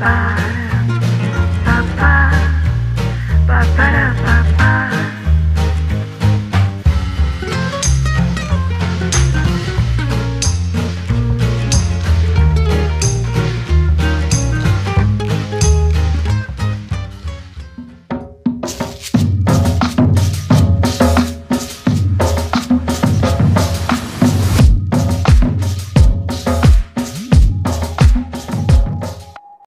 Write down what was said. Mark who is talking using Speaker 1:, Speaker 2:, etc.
Speaker 1: para